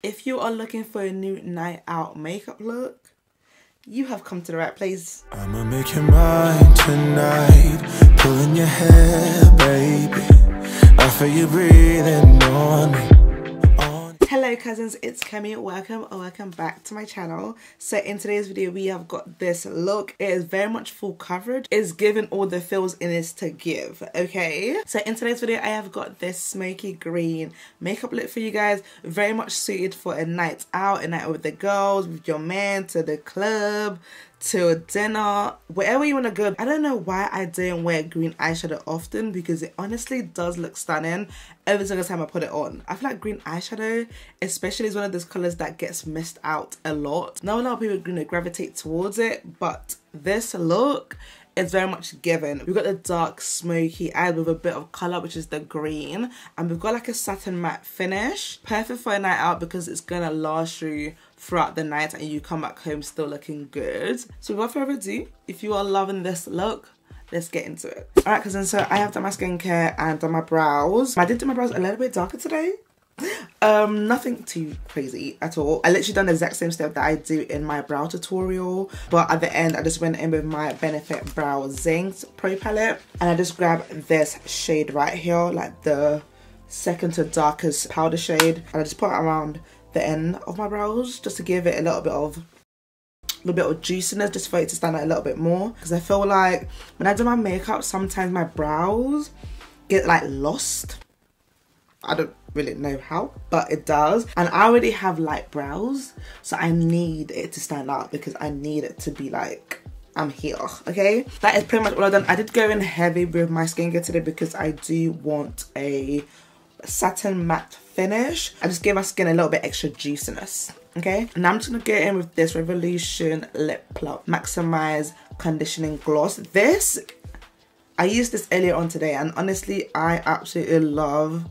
If you are looking for a new night out makeup look, you have come to the right place. I'ma make tonight. Pulling your hair, baby. I feel you breathing on me. Hello cousins, it's Kemi. Welcome or welcome back to my channel. So in today's video, we have got this look. It is very much full coverage. It's given all the feels in this to give, okay? So in today's video, I have got this smoky green makeup look for you guys. Very much suited for a night out, a night with the girls, with your man, to the club, to dinner, wherever you want to go. I don't know why I don't wear green eyeshadow often because it honestly does look stunning every single time I put it on. I feel like green eyeshadow especially is one of those colours that gets missed out a lot. Not a lot of people you know, gravitate towards it but this look it's very much given. We've got the dark smoky eye with a bit of colour which is the green and we've got like a satin matte finish. Perfect for a night out because it's gonna last you throughout the night and you come back home still looking good. So without further ado, if you are loving this look, let's get into it. Alright cousins, so I have done my skincare and done my brows. I did do my brows a little bit darker today um nothing too crazy at all. I literally done the exact same step that i do in my brow tutorial but at the end i just went in with my benefit brow zings pro palette and i just grabbed this shade right here like the second to darkest powder shade and i just put it around the end of my brows just to give it a little bit of a little bit of juiciness just for it to stand out a little bit more. Because i feel like when i do my makeup sometimes my brows get like lost I don't really know how, but it does. And I already have light brows, so I need it to stand out because I need it to be like, I'm here, okay? That is pretty much all I've done. I did go in heavy with my skincare today because I do want a satin matte finish. I just give my skin a little bit extra juiciness, okay? And I'm just gonna get in with this Revolution Lip Plump Maximize Conditioning Gloss. This, I used this earlier on today and honestly, I absolutely love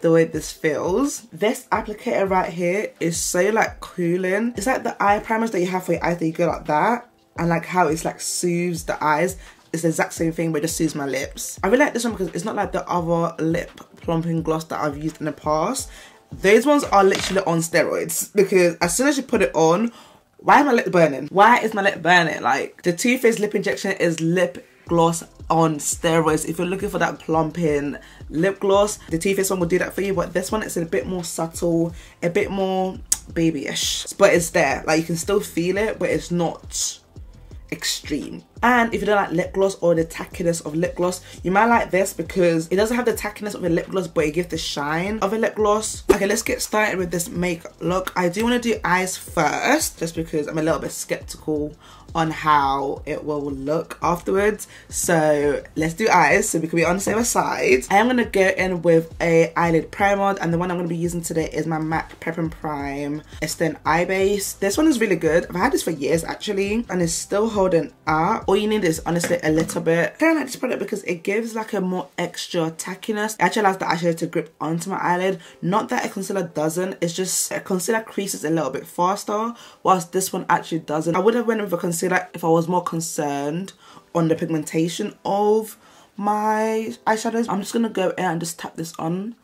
the way this feels. This applicator right here is so like cooling. It's like the eye primers that you have for your eyes that you go like that and like how it's like soothes the eyes. It's the exact same thing but it just soothes my lips. I really like this one because it's not like the other lip plumping gloss that I've used in the past. Those ones are literally on steroids because as soon as you put it on, why is my lip burning? Why is my lip burning? Like the Too Faced lip injection is lip gloss on steroids. If you're looking for that plumping lip gloss, the Too Faced one will do that for you. But this one is a bit more subtle, a bit more babyish. But it's there. Like you can still feel it, but it's not extreme. And if you don't like lip gloss or the tackiness of lip gloss, you might like this because it doesn't have the tackiness of a lip gloss, but it gives the shine of a lip gloss. Okay, let's get started with this makeup look. I do want to do eyes first, just because I'm a little bit skeptical on how it will look afterwards. So let's do eyes so we can be on the same side. I am going to go in with a eyelid primer and the one I'm going to be using today is my MAC Prep and Prime Estee Eye Base. This one is really good. I've had this for years actually and it's still holding up. All you need is honestly a little bit. I kind of like this product because it gives like a more extra tackiness. It actually allows the eyeshadow to grip onto my eyelid. Not that a concealer doesn't, it's just a concealer creases a little bit faster whilst this one actually doesn't. I would have went with a concealer consider if I was more concerned on the pigmentation of my eyeshadows. I'm just to go in and just tap this on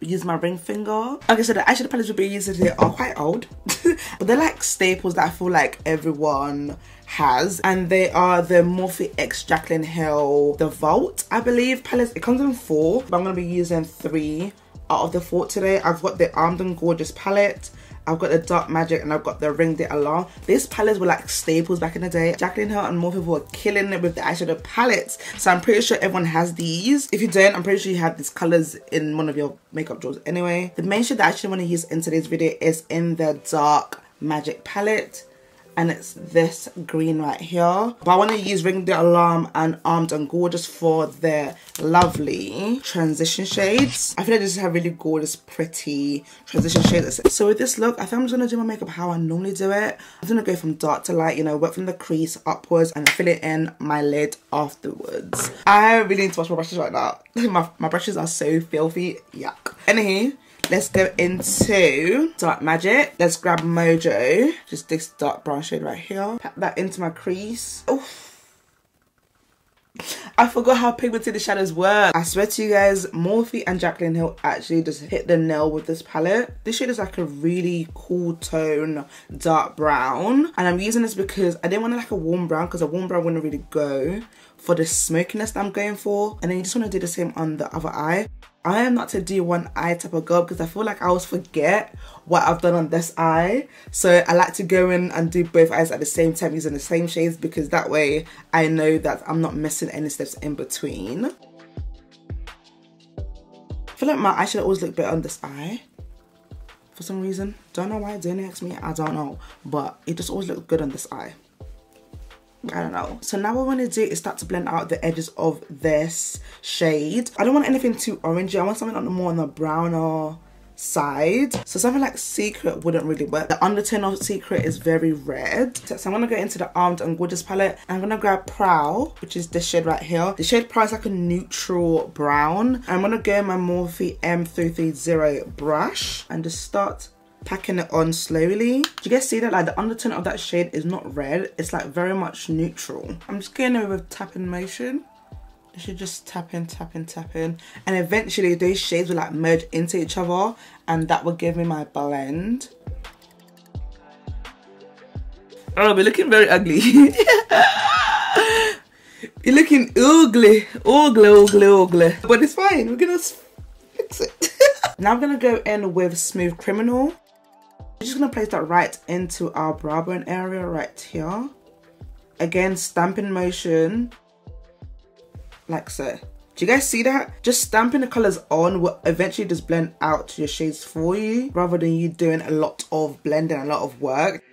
use my ring finger. Okay, so the eyeshadow palettes we'll be using today are quite old, but they're like staples that I feel like everyone has, and they are the Morphe X Jaclyn Hill, the Vault, I believe, palettes. It comes in four, but I'm to be using three out of the four today. I've got the Armed and Gorgeous palette, I've got the Dark Magic and I've got the Ring the Alarm. These palettes were like staples back in the day. Jaclyn Hill and more people were killing it with the eyeshadow palettes. So I'm pretty sure everyone has these. If you don't, I'm pretty sure you have these colors in one of your makeup drawers anyway. The main shade that I actually want to use in today's video is in the Dark Magic palette and it's this green right here. But i want to use ring the alarm and armed and gorgeous for their lovely transition shades. I feel like this is a really gorgeous pretty transition shades so with this look i think i'm just gonna do my makeup how i normally do it. I'm gonna go from dark to light you know work from the crease upwards and fill it in my lid afterwards. I really need to wash my brushes right now. My, my brushes are so filthy. Yuck. Anywho Let's go into Dark Magic. Let's grab Mojo, just this dark brown shade right here. Pat that into my crease. Oof. I forgot how pigmented the shadows were. I swear to you guys, Morphe and Jaclyn Hill actually just hit the nail with this palette. This shade is like a really cool tone, dark brown. And I'm using this because I didn't want like a warm brown because a warm brown wouldn't really go for the smokiness that I'm going for. And then you just want to do the same on the other eye. I am not to do one eye type of girl because I feel like I always forget what I've done on this eye. So I like to go in and do both eyes at the same time using the same shades because that way I know that I'm not missing any steps in between. I feel like my eye eyeshadow always look better on this eye for some reason. Don't know why, don't ask me, I don't know. But it just always looks good on this eye. I don't know. So now what I want to do is start to blend out the edges of this shade. I don't want anything too orangey. I want something on the more on the browner side. So something like Secret wouldn't really work. The undertone of Secret is very red. So I'm going to go into the Armed and Gorgeous palette. I'm going to grab Prowl, which is this shade right here. The shade Prowl is like a neutral brown. I'm going to go in my Morphe M330 brush and just start packing it on slowly. Do you guys see that? Like the undertone of that shade is not red. It's like very much neutral. I'm just going over with tapping motion. You should just tap in, tap in, tap in. And eventually those shades will like merge into each other and that will give me my blend. Oh, we're looking very ugly. You're looking ugly, ugly, ugly, ugly. But it's fine, we're gonna fix it. now I'm gonna go in with Smooth Criminal. I'm just to place that right into our brow bone area right here. Again, stamping motion, like so. Do you guys see that? Just stamping the colours on will eventually just blend out your shades for you rather than you doing a lot of blending, a lot of work.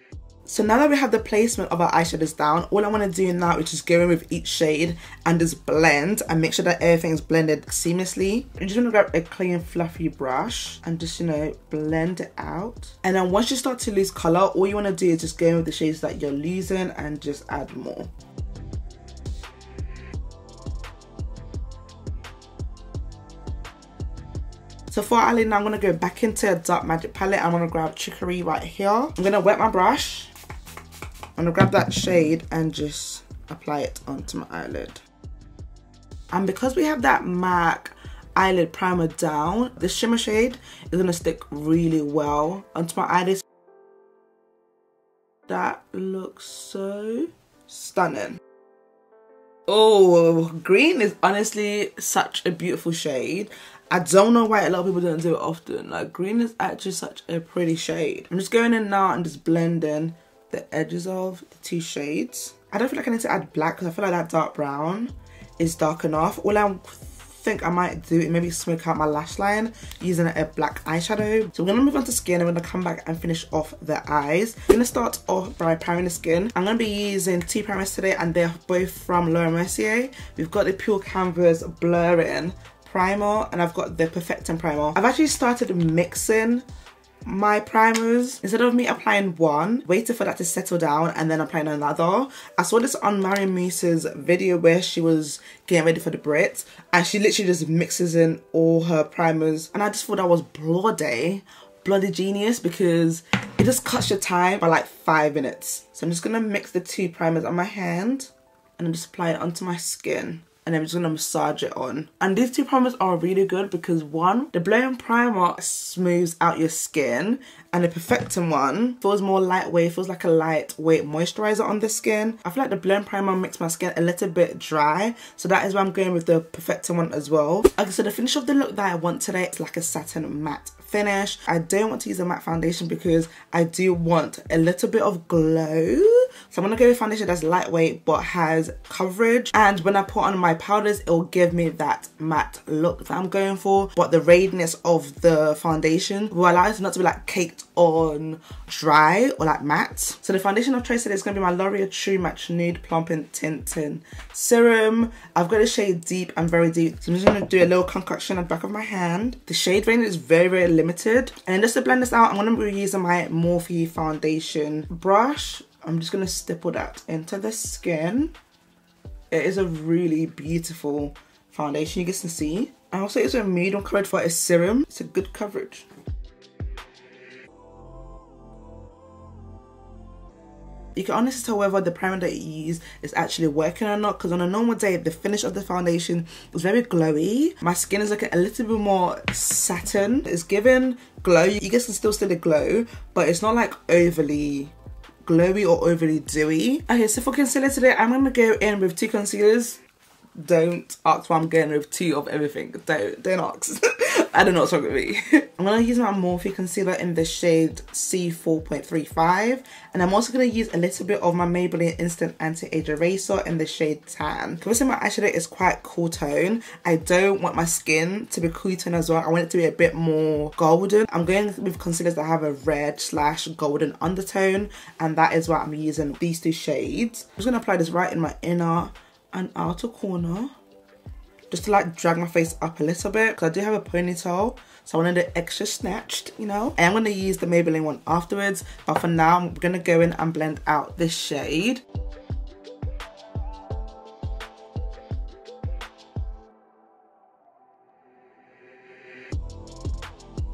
So now that we have the placement of our eyeshadows down, all I want to do now is just go in with each shade and just blend and make sure that everything is blended seamlessly. I'm just going to grab a clean fluffy brush and just, you know, blend it out. And then once you start to lose colour, all you want to do is just go in with the shades that you're losing and just add more. So for eyeliner, I'm going to go back into a dark magic palette. I'm going to grab Chicory right here. I'm going to wet my brush I'm gonna grab that shade and just apply it onto my eyelid. And because we have that MAC eyelid primer down, the shimmer shade is gonna stick really well onto my eyelids. That looks so stunning. Oh, green is honestly such a beautiful shade. I don't know why a lot of people don't do it often. Like green is actually such a pretty shade. I'm just going in now and just blending the edges of the two shades. I don't feel like I need to add black because I feel like that dark brown is dark enough. All I think I might do is maybe smoke out my lash line using a black eyeshadow. So we're gonna move on to skin and we're gonna come back and finish off the eyes. I'm gonna start off by priming the skin. I'm gonna be using two primers today and they're both from Laura Mercier. We've got the Pure Canvas Blurring primer and I've got the Perfecting primer. I've actually started mixing my primers instead of me applying one waiting for that to settle down and then applying another. I saw this on mariam moose's video where she was getting ready for the brits and she literally just mixes in all her primers and i just thought that was bloody bloody genius because it just cuts your time by like five minutes. So i'm just gonna mix the two primers on my hand and then just apply it onto my skin and I'm just gonna massage it on. And these two primers are really good because one, the blurring primer smooths out your skin and the Perfecting one feels more lightweight, feels like a lightweight moisturizer on the skin. I feel like the blend primer makes my skin a little bit dry, so that is why I'm going with the Perfecting one as well. Okay, so the finish of the look that I want today is like a satin matte finish. I don't want to use a matte foundation because I do want a little bit of glow. So I'm to go with foundation that's lightweight but has coverage. And when I put on my powders, it will give me that matte look that I'm going for. But the radiance of the foundation will allow it not to be like caked on dry or like matte. So the foundation I've chosen is going to be my L'Oreal True Match Nude Plumping Tinting Serum. I've got a shade deep and very deep. So I'm just to do a little concoction on the back of my hand. The shade range is very, very limited. And just to blend this out, I'm to be using my Morphe foundation brush. I'm just going to stipple that into the skin. It is a really beautiful foundation you guys can see. I also use a medium coverage for a serum. It's a good coverage. You can honestly tell whether the primer that you use is actually working or not because on a normal day the finish of the foundation is very glowy. My skin is looking a little bit more satin. It's giving glow. You guys can still see the glow but it's not like overly glowy or overly dewy. Okay, so for concealer today, I'm going to go in with two concealers. Don't ask why I'm going with two of everything. Don't, don't ask. I don't know what's wrong with me. I'm to use my Morphe concealer in the shade C4.35. And I'm also going to use a little bit of my Maybelline Instant Anti-Age Eraser in the shade Tan. Because my eyeshadow is quite cool tone, I don't want my skin to be cool tone as well. I want it to be a bit more golden. I'm going with concealers that have a red slash golden undertone. And that is why I'm using these two shades. I'm just to apply this right in my inner and outer corner just to like drag my face up a little bit because I do have a ponytail so I wanted it extra snatched you know I am going to use the Maybelline one afterwards but for now I'm going to go in and blend out this shade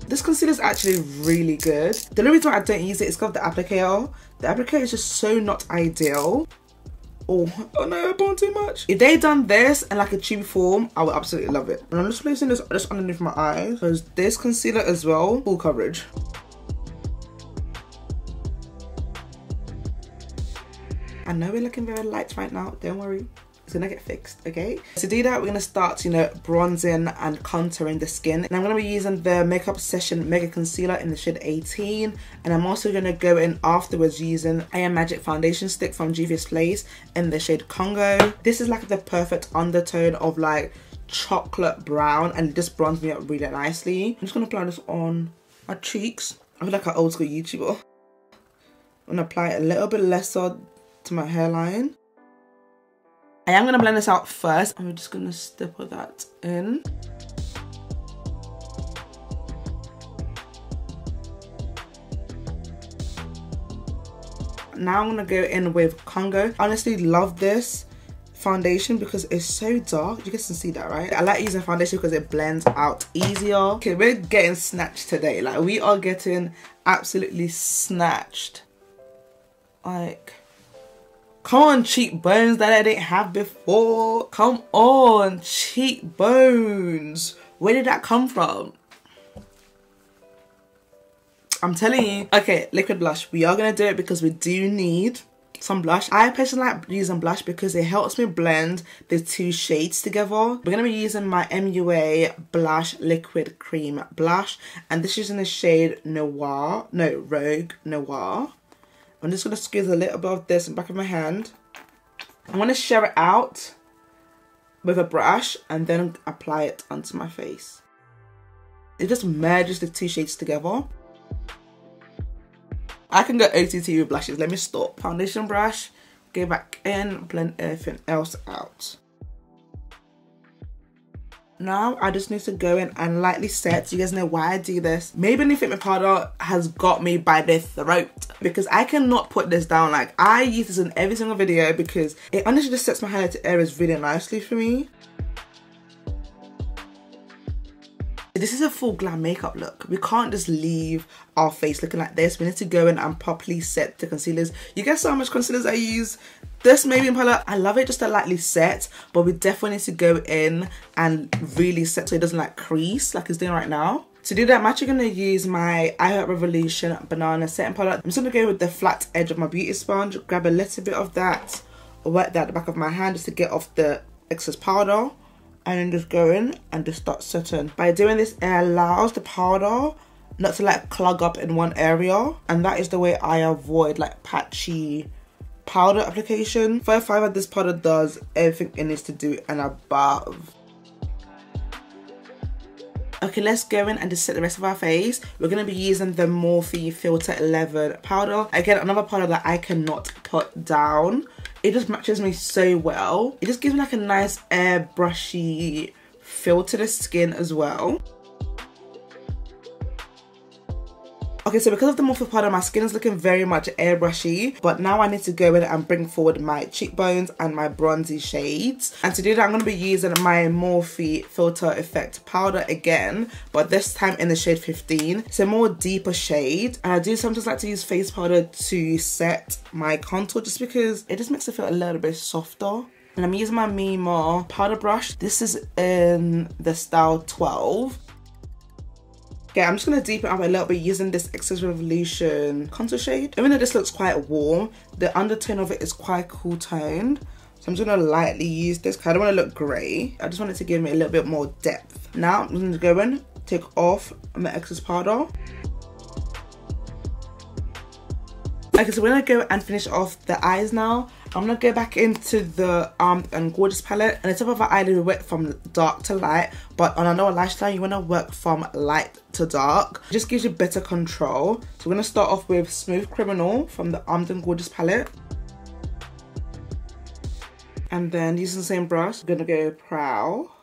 This concealer is actually really good. The only reason I don't use it is because of the applicator. The applicator is just so not ideal. Oh, oh no, I burned too much. If they done this in like a tube form, I would absolutely love it. And I'm just placing this just underneath my eyes because this concealer as well, full coverage. I know we're looking very light right now, don't worry it's gonna get fixed okay? To do that we're gonna start you know bronzing and contouring the skin. And i'm gonna be using the makeup session mega concealer in the shade 18 and i'm also gonna go in afterwards using i am magic foundation stick from juvia's place in the shade congo. This is like the perfect undertone of like chocolate brown and this bronzes me up really nicely. I'm just gonna apply this on my cheeks. I feel like an old school youtuber. I'm gonna apply it a little bit lesser to my hairline I am to blend this out first. I'm just to stipple that in. Now I'm to go in with Congo. Honestly, love this foundation because it's so dark. You guys can see that, right? I like using foundation because it blends out easier. Okay, we're getting snatched today. Like, we are getting absolutely snatched. Like Come on, cheekbones that I didn't have before. Come on, cheekbones. Where did that come from? I'm telling you. Okay, liquid blush. We are going to do it because we do need some blush. I personally like using blush because it helps me blend the two shades together. We're going to be using my MUA Blush Liquid Cream Blush. And this is in the shade Noir. No, Rogue Noir. I'm just going to squeeze a little bit of this in the back of my hand. I'm going to share it out with a brush and then apply it onto my face. It just merges the two shades together. I can go OTT with blushes. Let me stop. Foundation brush, go back in, blend everything else out. Now I just need to go in and lightly set. You guys know why I do this. Maybelline Fit Me Powder has got me by the throat because I cannot put this down. Like I use this in every single video because it honestly just sets my highlighter areas really nicely for me. This is a full glam makeup look. We can't just leave our face looking like this. We need to go in and properly set the concealers. You guess how much concealers I use? This Maybelline palette, I love it just a lightly set, but we definitely need to go in and really set so it doesn't like crease like it's doing right now. To do that, I'm actually going to use my I Heart Revolution Banana Setting Product. I'm just going to go with the flat edge of my beauty sponge, grab a little bit of that, wet that at the back of my hand just to get off the excess powder and then just go in and just start setting. By doing this, it allows the powder not to like clog up in one area and that is the way I avoid like patchy powder application. For five this powder does everything it needs to do and above. Okay, let's go in and just set the rest of our face. We're going to be using the Morphe Filter 11 powder. Again, another powder that I cannot put down. It just matches me so well. It just gives me like a nice airbrushy feel to the skin as well. Okay, so because of the Morphe powder, my skin is looking very much airbrushy, but now I need to go in and bring forward my cheekbones and my bronzy shades. And to do that, I'm going to be using my Morphe Filter Effect powder again, but this time in the shade 15. It's a more deeper shade. And I do sometimes like to use face powder to set my contour just because it just makes it feel a little bit softer. And I'm using my Mima powder brush. This is in the style 12. Okay, I'm just gonna deepen up a little bit using this Excess Revolution contour shade. Even though this looks quite warm, the undertone of it is quite cool toned. So I'm just gonna lightly use this because I don't wanna look grey. I just want it to give me a little bit more depth. Now I'm gonna go in, take off my excess powder. Okay, so we're gonna go and finish off the eyes now. I'm gonna go back into the um and gorgeous palette. And the top of our eyelid we went from dark to light. But on another line you want to work from light to dark. It just gives you better control. So we're gonna start off with smooth criminal from the armed and gorgeous palette. And then using the same brush we're gonna go prowl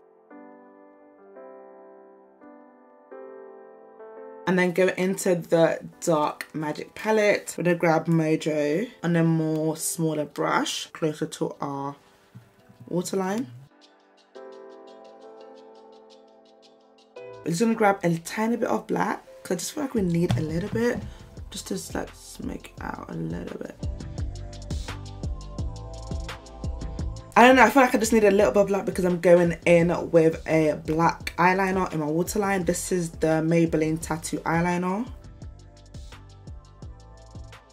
and then go into the dark magic palette. We're gonna grab Mojo and a more smaller brush closer to our waterline. We're just gonna grab a tiny bit of black because I just feel like we need a little bit just to like make out a little bit. I don't know, I feel like I just need a little bit of black because I'm going in with a black eyeliner in my waterline. This is the Maybelline Tattoo Eyeliner.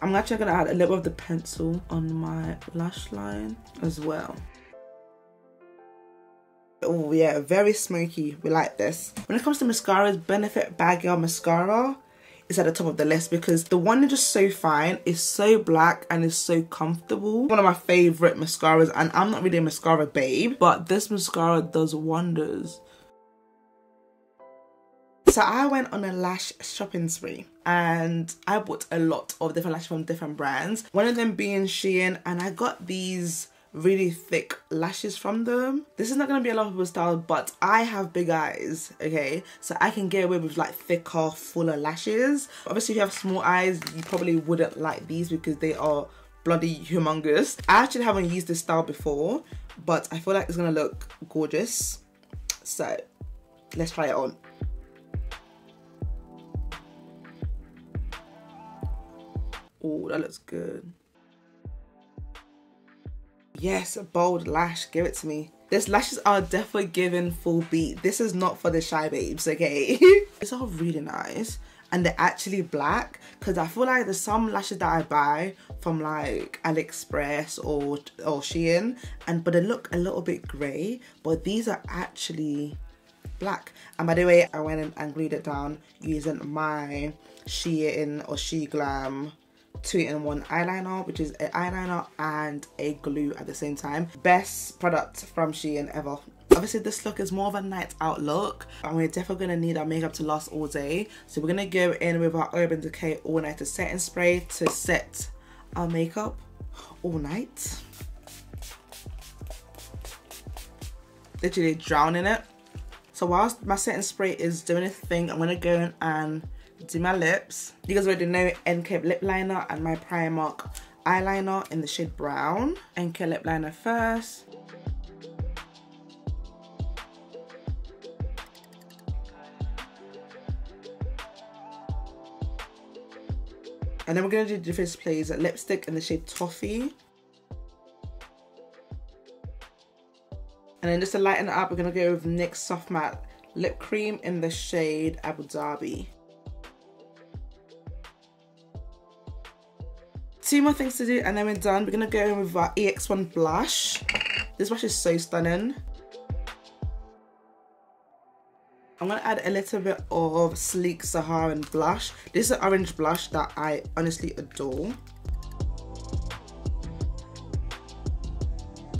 I'm actually going to add a little bit of the pencil on my lash line as well. Oh yeah, very smoky. We like this. When it comes to mascaras, Benefit Girl Mascara is at the top of the list because the one is just so fine, is so black and is so comfortable. One of my favorite mascaras and I'm not really a mascara babe, but this mascara does wonders. So I went on a lash shopping spree and I bought a lot of different lashes from different brands. One of them being Shein and I got these really thick lashes from them. This is not going to be a lot of people's style, but I have big eyes, okay? So I can get away with like thicker, fuller lashes. Obviously, if you have small eyes, you probably wouldn't like these because they are bloody humongous. I actually haven't used this style before, but I feel like it's going to look gorgeous. So let's try it on. Oh, that looks good. Yes, bold lash, give it to me. These lashes are definitely given full beat. This is not for the shy babes, okay? These are really nice and they're actually black because I feel like there's some lashes that I buy from like AliExpress or or Shein and but they look a little bit grey but these are actually black and by the way I went and glued it down using my Shein or SHEGLAM two-in-one eyeliner which is an eyeliner and a glue at the same time. Best product from Shein ever. Obviously this look is more of a night out look and we're definitely going to need our makeup to last all day. So we're going to go in with our urban decay all night setting spray to set our makeup all night. Literally drowning it. So whilst my setting spray is doing its thing i'm going to go in and do my lips. You guys already know NK lip liner and my Primark eyeliner in the shade brown. NK lip liner first. And then we're to do Difference Plays lipstick in the shade Toffee. And then just to lighten it up, we're to go with NYX Soft Matte Lip Cream in the shade Abu Dhabi. Two more things to do and then we're done. We're gonna go in with our EX1 blush. This blush is so stunning. I'm gonna add a little bit of Sleek Saharan blush. This is an orange blush that I honestly adore.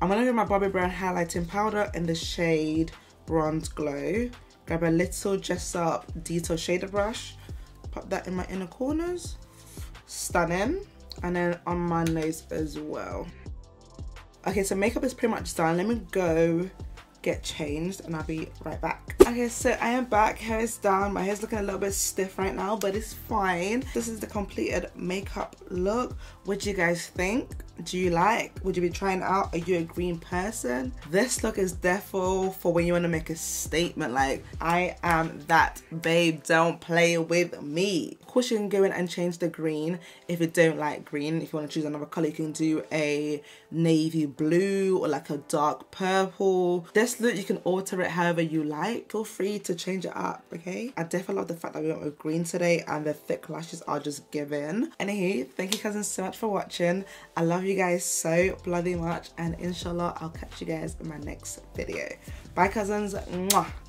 I'm gonna get my Bobbi Brown highlighting powder in the shade Bronze Glow. Grab a little Jessup Detail Shader brush. Pop that in my inner corners. Stunning and then on my nose as well. Okay, so makeup is pretty much done. Let me go get changed and I'll be right back. Okay, so I am back. Hair is down. My hair's looking a little bit stiff right now, but it's fine. This is the completed makeup look. What do you guys think? Do you like? Would you be trying out? Are you a green person? This look is therefore for when you want to make a statement like, I am that babe, don't play with me. Of course, you can go in and change the green if you don't like green. If you want to choose another color, you can do a navy blue or like a dark purple. This look, you can alter it however you like. Feel free to change it up, okay? I definitely love the fact that we went with green today and the thick lashes are just given. Anywho, thank you cousins so much for watching. I love you guys so bloody much and inshallah I'll catch you guys in my next video. Bye cousins. Mwah.